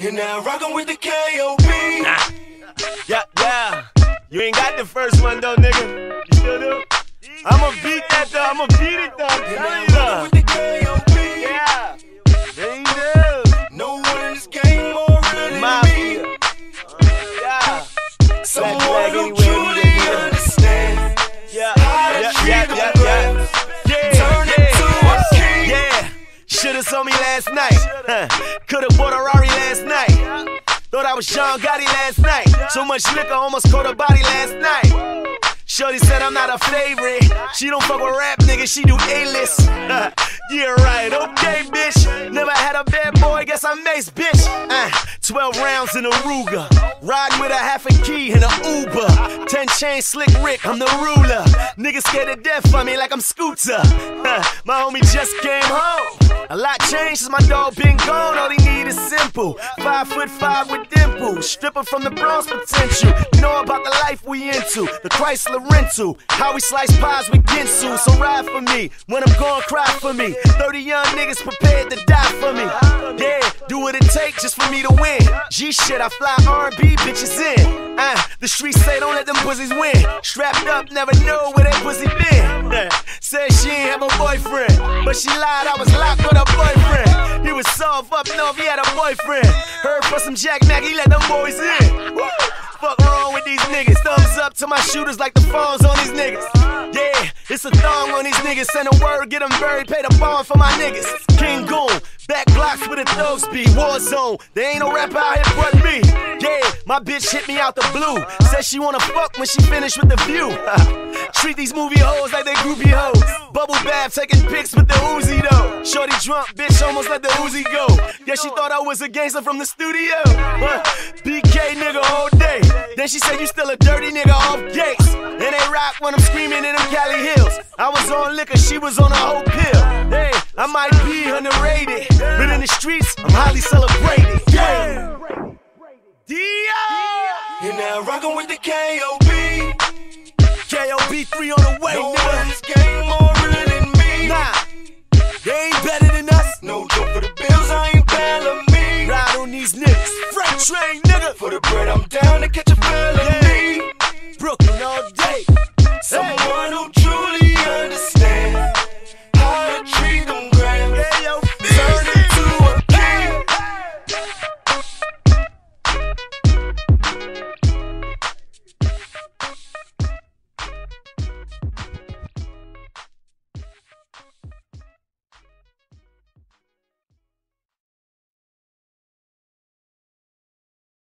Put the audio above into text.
And now rockin' with the K.O.B. Nah. Yeah, yeah. You ain't got the first one though, nigga. You still do? I'ma beat that though. I'ma beat it though. I'm telling you though. with the K.O.B. Yeah. There you. No one in this game more real than Mafia. me. Yeah. Someone who truly understands Yeah. how to Yeah, treat Shoulda saw me last night. Huh. Coulda bought a Rari last night. Thought I was Sean Gotti last night. So much liquor almost caught a body last night. Shorty said I'm not a favorite. She don't fuck with rap, nigga. She do A-list. yeah, right. Okay, bitch. Never had a bad boy. Guess I'm Mace, bitch. Uh, 12 rounds in a Ruger. Riding with a half a key in a Uber. 10 chain slick Rick. I'm the ruler. Niggas scared to death for me like I'm Scooter. My homie just came home. A lot changed since my dog been gone. All he need is simple. Five foot five with dimples. Stripper from the Bronx potential. You know about the life we into. The Chrysler rental. How we slice pies with Ginsu. So ride for me. When I'm gone, cry for me. 30 young niggas prepared to die for me. Do what it takes just for me to win. G shit, I fly R&B bitches in. Uh, the streets say don't let them pussies win. Strapped up, never know where that pussy been. Said she ain't have a boyfriend, but she lied. I was locked with a boyfriend. He was soft up north, he had a boyfriend. Heard for some Jack Mack, he let them boys in. Fuck wrong with these niggas. Thumbs up to my shooters like the phones on these niggas. Yeah, it's a thong on these niggas. Send a word, get them buried, pay the bond for my niggas. Back blocks with a thug speed. War zone, there ain't no rapper out here but me. Yeah, my bitch hit me out the blue. Said she wanna fuck when she finished with the view. Treat these movie hoes like they groupie hoes. Bubble bath, taking pics with the Uzi though. Shorty drunk, bitch almost let the Uzi go. Yeah, she thought I was a gangster from the studio. BK nigga all day. Then she said you still a dirty nigga off gates. And they rock when I'm screaming in them Cali hills. I was on liquor, she was on a whole pill. In the streets, I'm highly celebrated. Yeah. Dio! And now rockin' with the K.O.B. KOB3 on the way, No nigga.